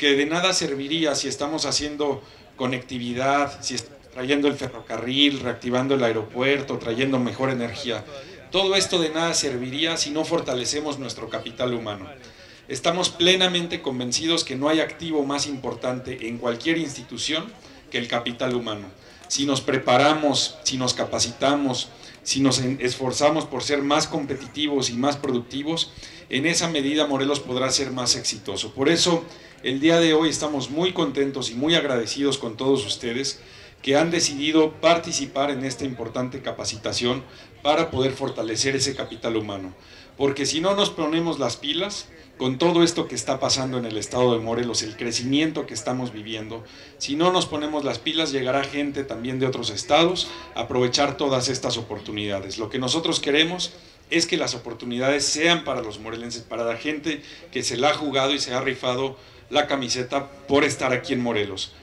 porque de nada serviría si estamos haciendo conectividad, si estamos trayendo el ferrocarril, reactivando el aeropuerto, trayendo mejor energía. Todo esto de nada serviría si no fortalecemos nuestro capital humano. Estamos plenamente convencidos que no hay activo más importante en cualquier institución que el capital humano. Si nos preparamos, si nos capacitamos, si nos esforzamos por ser más competitivos y más productivos, en esa medida Morelos podrá ser más exitoso. Por eso, el día de hoy estamos muy contentos y muy agradecidos con todos ustedes que han decidido participar en esta importante capacitación para poder fortalecer ese capital humano. Porque si no nos ponemos las pilas, con todo esto que está pasando en el estado de Morelos, el crecimiento que estamos viviendo, si no nos ponemos las pilas, llegará gente también de otros estados a aprovechar todas estas oportunidades. Lo que nosotros queremos es que las oportunidades sean para los morelenses, para la gente que se la ha jugado y se ha rifado la camiseta por estar aquí en Morelos.